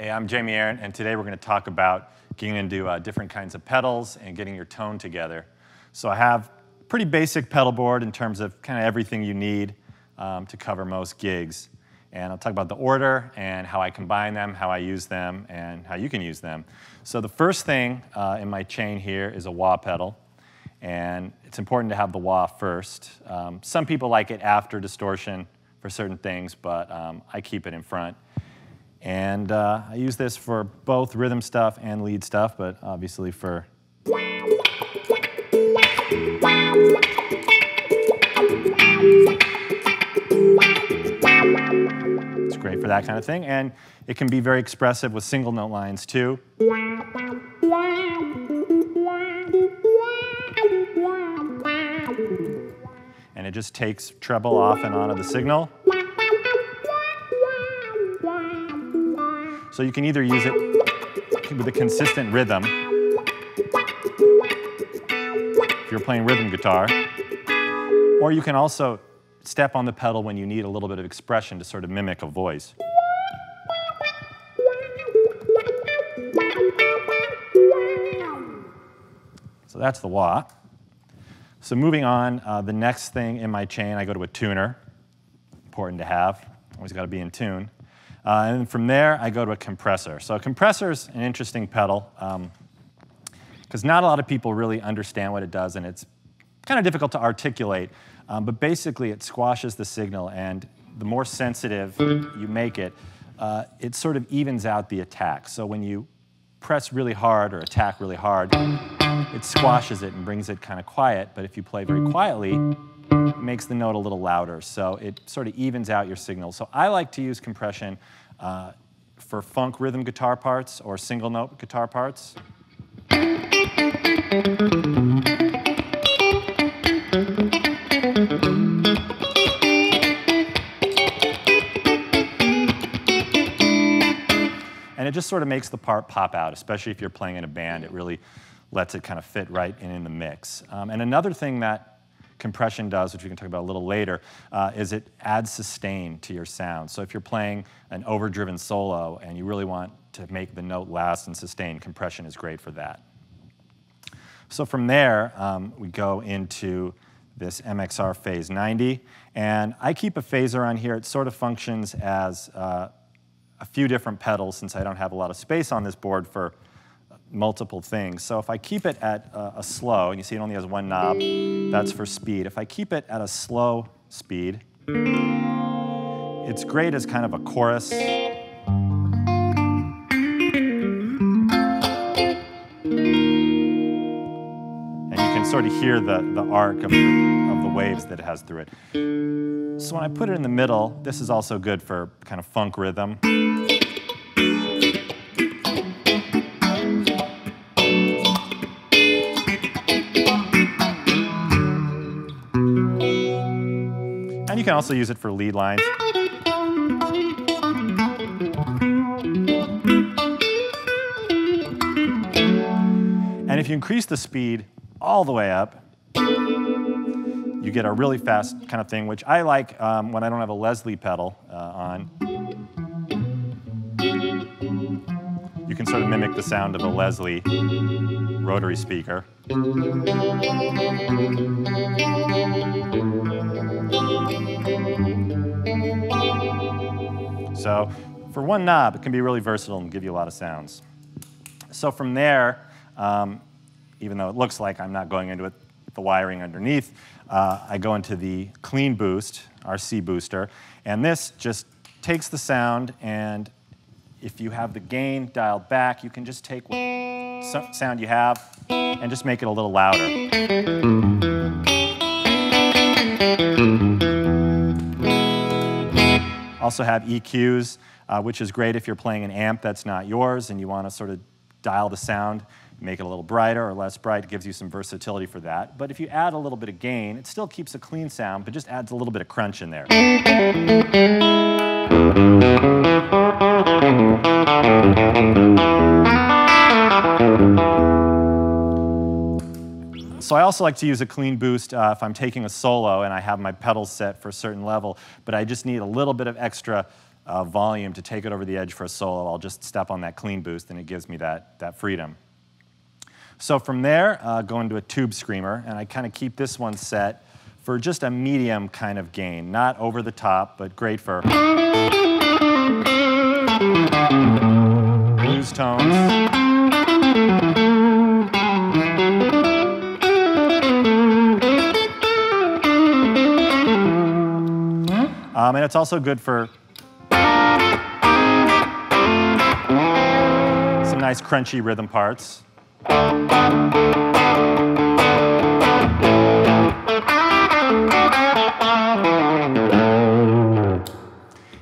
Hey, I'm Jamey Arent, and today we're going to talk about getting into uh, different kinds of pedals and getting your tone together. So I have a pretty basic pedal board in terms of kind of everything you need um, to cover most gigs. And I'll talk about the order and how I combine them, how I use them, and how you can use them. So the first thing uh, in my chain here is a wah pedal. And it's important to have the wah first. Um, some people like it after distortion for certain things, but um, I keep it in front. And uh, I use this for both rhythm stuff and lead stuff, but obviously for It's great for that kind of thing, and it can be very expressive with single note lines too. And it just takes treble off and on of the signal. So you can either use it with a consistent rhythm, if you're playing rhythm guitar, or you can also step on the pedal when you need a little bit of expression to sort of mimic a voice. So that's the wah. So moving on, uh, the next thing in my chain, I go to a tuner. Important to have. Always got to be in tune. Uh, and from there, I go to a compressor. So a compressor is an interesting pedal because um, not a lot of people really understand what it does, and it's kind of difficult to articulate. Um, but basically, it squashes the signal, and the more sensitive you make it, uh, it sort of evens out the attack. So when you press really hard or attack really hard, it squashes it and brings it kind of quiet. But if you play very quietly, makes the note a little louder. So it sort of evens out your signal. So I like to use compression uh, for funk rhythm guitar parts or single note guitar parts. And it just sort of makes the part pop out, especially if you're playing in a band. It really lets it kind of fit right in, in the mix. Um, and another thing that compression does, which we can talk about a little later, uh, is it adds sustain to your sound. So if you're playing an overdriven solo and you really want to make the note last and sustain, compression is great for that. So from there, um, we go into this MXR Phase 90. And I keep a phaser on here. It sort of functions as uh, a few different pedals since I don't have a lot of space on this board for multiple things. So if I keep it at a, a, slow, and you see it only has one knob, that's for speed. If I keep it at a slow speed, it's great as kind of a chorus. And you can sort of hear the, the arc of the, of the waves that it has through it. So when I put it in the middle, this is also good for kind of funk rhythm. Can also use it for lead lines. And if you increase the speed all the way up, you get a really fast kind of thing, which I like um, when I don't have a Leslie pedal uh, on. You can sort of mimic the sound of a Leslie rotary speaker. So for one knob, it can be really versatile and give you a lot of sounds. So from there, um, even though it looks like I'm not going into it, the wiring underneath, uh, I go into the Clean Boost, RC booster, and this just takes the sound and if you have the gain dialed back, you can just take what sound you have and just make it a little louder. Also have EQs, uh, which is great if you're playing an amp that's not yours and you want to sort of dial the sound, make it a little brighter or less bright. It gives you some versatility for that. But if you add a little bit of gain, it still keeps a clean sound, but just adds a little bit of crunch in there. So I also like to use a clean boost uh, if I'm taking a solo and I have my pedals set for a certain level, but I just need a little bit of extra uh, volume to take it over the edge for a solo, I'll just step on that clean boost and it gives me that, that freedom. So from there, uh, go into a tube screamer, and I kind of keep this one set for just a medium kind of gain, not over the top, but great for it's also good for some nice crunchy rhythm parts.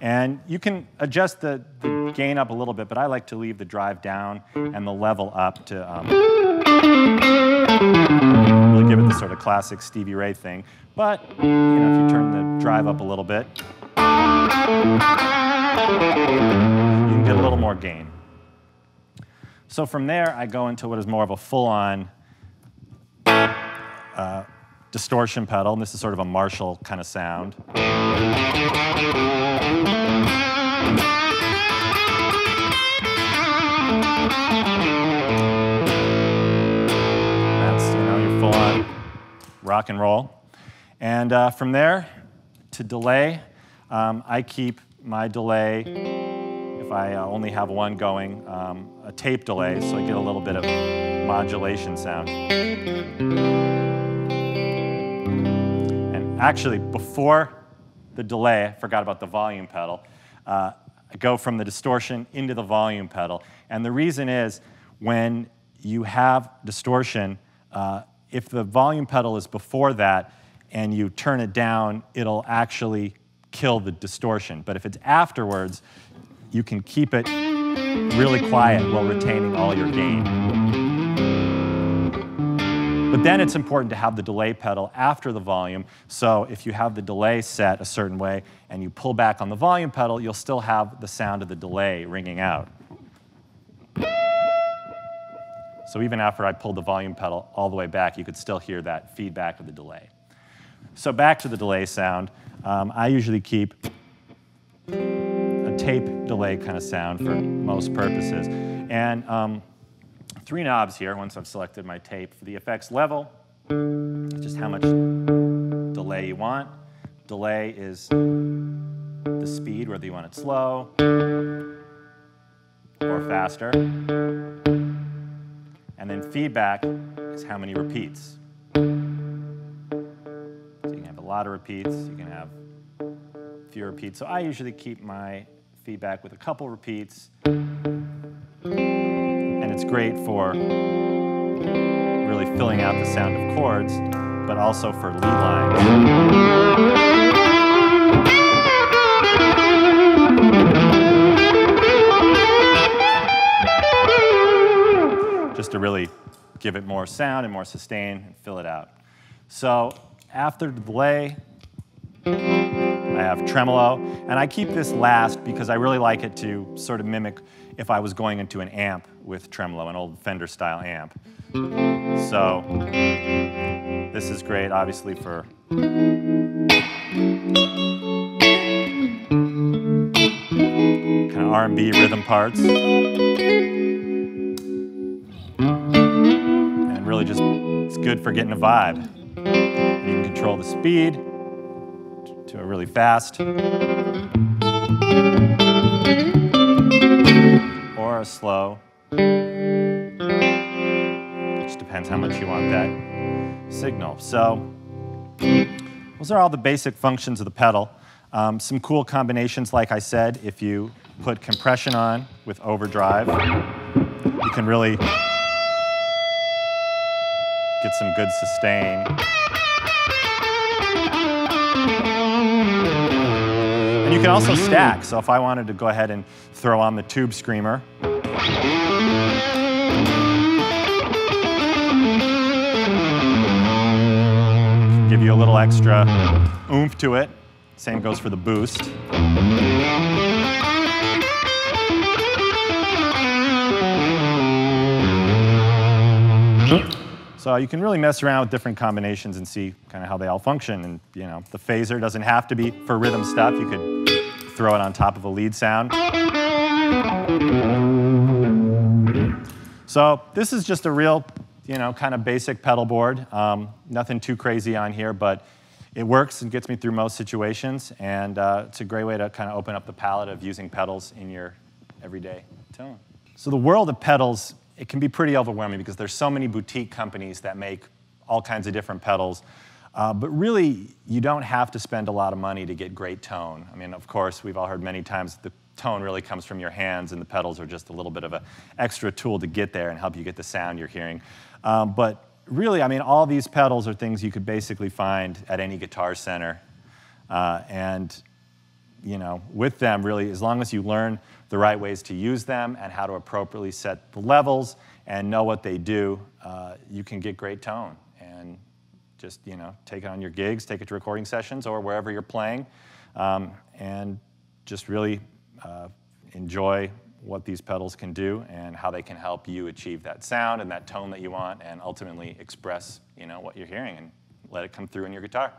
And you can adjust the, the, gain up a little bit, but I like to leave the drive down and the level up to um, really give it the sort of classic Stevie Ray thing. But you know, if you turn the drive up a little bit, you can get a little more gain. So from there, I go into what is more of a full-on uh, distortion pedal, and this is sort of a Marshall kind of sound. That's, you know, your full-on rock and roll. And uh, from there to delay, um, I keep my delay, if I uh, only have one going, um, a tape delay, so I get a little bit of modulation sound. And actually, before the delay, I forgot about the volume pedal. Uh, I go from the distortion into the volume pedal. And the reason is when you have distortion, uh, if the volume pedal is before that and you turn it down, it'll actually kill the distortion. But if it's afterwards, you can keep it really quiet while retaining all your gain. But then it's important to have the delay pedal after the volume. So if you have the delay set a certain way and you pull back on the volume pedal, you'll still have the sound of the delay ringing out. So even after I pulled the volume pedal all the way back, you could still hear that feedback of the delay. So back to the delay sound. Um, I usually keep a tape delay kind of sound for most purposes. And um, three knobs here once I've selected my tape. For the effects level, just how much delay you want. Delay is the speed, whether you want it slow or faster. And then feedback is how many repeats. Lot of repeats, you can have few repeats. So I usually keep my feedback with a couple repeats And it's great for really filling out the sound of chords, but also for lead lines. Just to really give it more sound and more sustain and fill it out. So after the delay, I have tremolo, and I keep this last because I really like it to sort of mimic if I was going into an amp with tremolo, an old Fender style amp. So this is great, obviously, for kind of R&B rhythm parts. And really just, it's good for getting a vibe. Control the speed to a really fast or a slow. It just depends how much you want that signal. So those are all the basic functions of the pedal. Um, some cool combinations, like I said, if you put compression on with overdrive, you can really get some good sustain. And you can also stack. So if I wanted to go ahead and throw on the tube screamer, give you a little extra oomph to it. Same goes for the boost. So you can really mess around with different combinations and see kind of how they all function. And you know, the phaser doesn't have to be for rhythm stuff. You could throw it on top of a lead sound. So this is just a real, you know, kind of basic pedal board. Um, nothing too crazy on here, but it works and gets me through most situations, and uh, it's a great way to kind of open up the palette of using pedals in your everyday tone. So the world of pedals, it can be pretty overwhelming because there's so many boutique companies that make all kinds of different pedals. Uh, but really, you don't have to spend a lot of money to get great tone. I mean, of course, we've all heard many times the tone really comes from your hands, and the pedals are just a little bit of an extra tool to get there and help you get the sound you're hearing. Um, but really, I mean, all these pedals are things you could basically find at any guitar center. Uh, and, you know, with them, really, as long as you learn the right ways to use them and how to appropriately set the levels and know what they do, uh, you can get great tone. Just, you know, take it on your gigs, take it to recording sessions or wherever you're playing, um, and just really uh, enjoy what these pedals can do and how they can help you achieve that sound and that tone that you want and ultimately express you know, what you're hearing and let it come through in your guitar.